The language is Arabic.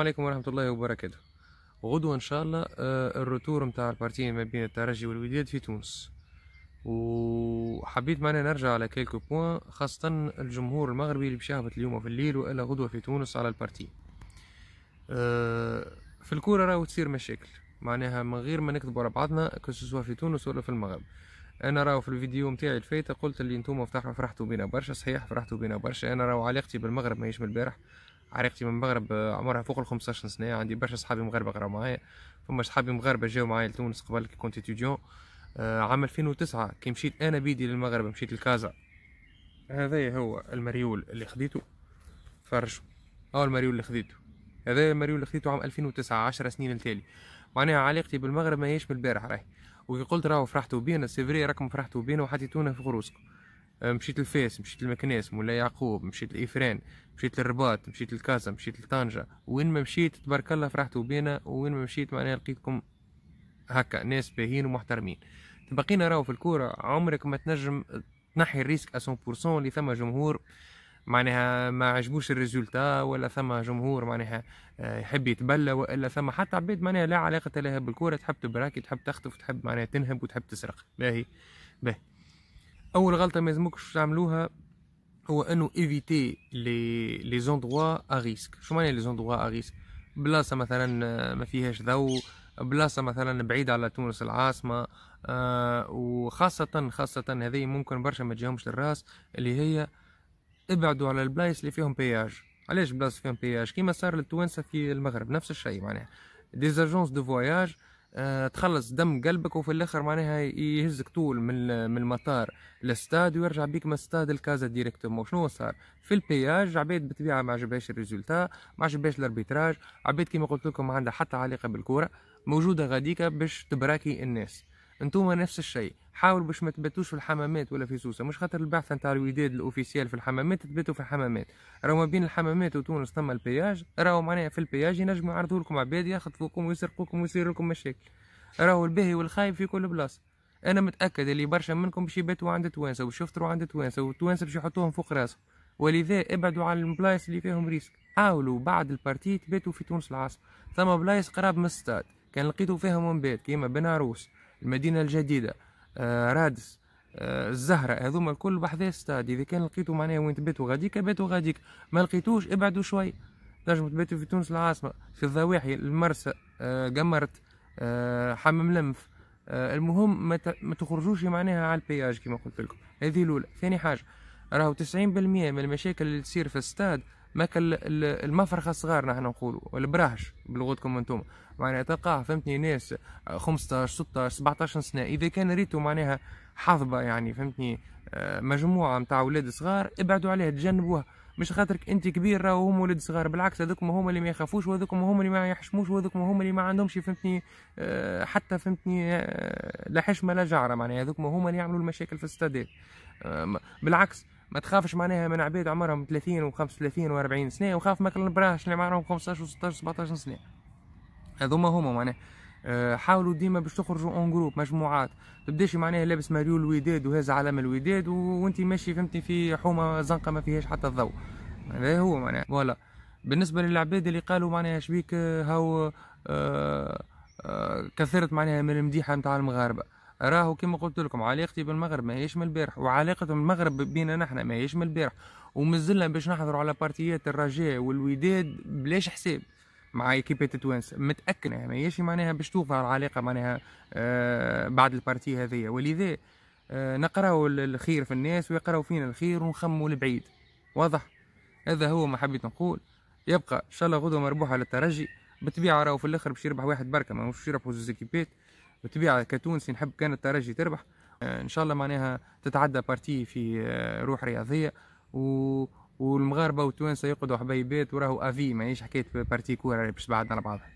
عليكم ورحمة الله وبركاته. غدوة إن شاء الله آه، ال retour متاع ال partie ما بين الترجي والوداد في تونس. وحبيت معنا نرجع على quelques points خاصة الجمهور المغربي اللي باش يهبط اليوم في الليل وإلا غدوة في تونس على ال partie. آه، في الكورة راهو تصير مشاكل. معناها من غير ما نكذبوا على بعضنا que ce soit في تونس ولا في المغرب. أنا راهو في الفيديو نتاعي الفايت قلت اللي نتوما فرحتوا بينا برشا صحيح فرحتوا بينا برشا. أنا راهو علاقتي بالمغرب ماهيش من البارح. علاقتي من المغرب آه، عمرها فوق ال 15 سنة عندي برشا صحابي مغاربة قراو معايا فما صحابي مغاربة جاو معايا لتونس قبل كي كنت étudiant آه، عام 2009 كي مشيت أنا بيدي للمغرب مشيت لكازا. هذا هو المريول اللي خديته. فرجوا هو المريول اللي خديته. هذا المريول اللي خديته عام 2009 10 سنين التالي معناها علاقتي بالمغرب ماهيش من البارح راهي. وكي قلت راهو فرحتوا بينا c'est vrai راكم فرحتوا بينا وحطيتونا فوق روسكم مشيت لفاس مشيت لمكناس مولاي يعقوب مشيت لإفران مشيت للرباط مشيت لكازا مشيت لطنجة. وين ما مشيت تبارك الله فرحتوا بينا وين ما مشيت معناها لقيتكم هكا ناس باهين ومحترمين. تبقينا راهو في الكورة عمرك ما تنجم تنحي ال risque 100% اللي ثم جمهور معناها ما عجبوش ال résultat ولا ثم جمهور معناها آه، يحب يتبلى وإلا ثم حتى عباد معناها لا علاقة لها بالكورة تحب تبراكي تحب تخطف تحب معناها تنهب وتحب تسرق. باهي. باهي. أول غلطة ما يلزمكش تعملوها هو إنه évitez les les endroits à risque شو معنى les endroits à risque بلاصة مثلا آه، ما فيهاش ضوء بلاصة مثلا بعيدة على تونس العاصمة آه وخاصه خاصة هذه ممكن برشا ما تجيهمش للراس اللي هي ابعدوا على البلايص اللي فيهم péage علاش بلاصه فيهم péage كيما صار للتوانسه في المغرب نفس الشيء معناها. des agences de voyage آه، تخلص دم قلبك وفي الآخر معناها يهزك طول من من المطار. للاستاد ويرجع بيك من الاستاد الكازا directement. شنو صار؟ في ال péage عباد بالطبيعه ما عجبهاش ال résultat ما عجبهاش ال arbitrage. عباد كيما قلت لكم ما عندها حتى علاقة بالكورة موجودة غاديكا باش تبراكي الناس. انتوما نفس الشيء. حاول باش ما تباتوش في الحمامات ولا في سوسة. مش خاطر البعثه نتاع الوداد ال officielle في الحمامات تباتوا في الحمامات. راهو ما بين الحمامات وتونس ثم ال péage راهو معناها في ال péage ينجموا يعرضوا لكم عباد يخطفوكم ويسرقوكم ويصير لكم مشاكل. راهو الباهي والخايب في كل بلاصة. أنا متأكد اللي برشا منكم باش يباتوا عند توانسة وباش يفطروا عند توانسة والتوانسه باش يحطوهم فوق راسهم. ولذا ابعدوا عن البلايص اللي فيهم risque. حاولوا بعد ال partie تباتوا في تونس العاصمة. ثم بلايص قراب من الستاد. كان لقيتوا فيهم نبات كيما بن عروس المدينة الجديدة آه رادس آه الزهرة هذوما الكل بحذا ستاد. إذا كان لقيتوا معناها وين تباتوا غاديك باتوا غاديك. ما لقيتوش ابعدوا شوي. تنجموا تباتوا في تونس العاصمة في الضواحي المرسى آه قمرت حمم لمف المهم ما تخرجوش معناها على البياج كما قلت لكم. هذه الأولى. ثاني حاجة راهو 90% من المشاكل اللي تصير في الستاد ماكل المفرخة الصغار نحن نقولوا البراهش بلغتكم أنتم. معناها تلقاه فهمتني ناس 15 16 17 سنة. إذا كان ريتو معناها حظبه يعني فهمتني آه، مجموعة نتاع أولاد صغار ابعدوا عليها تجنبوها مش خاطرك أنت كبير راهو هم ولد صغار. بالعكس هذوك هما اللي ما يخافوش وهذوك هما اللي ما يحشموش وهذوك هما اللي ما عندهمش فهمتني آه، حتى فهمتني آه، لا حشمة لا جعرة. معناها هذوك هما اللي يعملوا المشاكل في الاستادات بالعكس ما تخافش معناها من عباد عمرهم 30 و35 و40 سنة وخاف مثلا براهش اللي عمرهم 15 و16 17 سنة. هذوما هما معناها. آه، حاولوا ديما باش تخرجوا en groupe مجموعات. تبداش معناها لابس مريول الوداد وهز علم الوداد وانت ماشي فهمتني في حومة زنقة ما فيهاش حتى الضوء هذا هو معناها. voilà. بالنسبة للعباد اللي قالوا معناها شبيك هاو آه آه كثرت معناها من المديحة نتاع المغاربة. راهو كما قلت لكم علاقتي بالمغرب ماهيش من البارح وعلاقة المغرب بينا نحن ماهيش من البارح. ومازلنا باش نحضروا على بارتيات الرجاء والوداد بلاش حساب مع ايكيبات التوانسه متاكد ماهيش معناها باش توفى العلاقه معناها آه بعد ال partie هذيا. ولذا آه نقراو الخير في الناس ويقراو فينا الخير ونخمموا لبعيد. واضح؟ هذا هو ما حبيت نقول. يبقى إن شاء الله غدوة مربوحة للترجي. بالطبيعه راهو في الآخر باش يربح واحد بركة ما مش يربحوا زوز ايكيبات بالطبيعه كتونسي نحب كان الترجي تربح. آه، إن شاء الله معناها تتعدى partie في آه، روح رياضية. و والمغاربة والتوانسة يقعدوا حبايبات وراهو أفي ماهيش حكاية partie كورة باش بعدنا على بعضها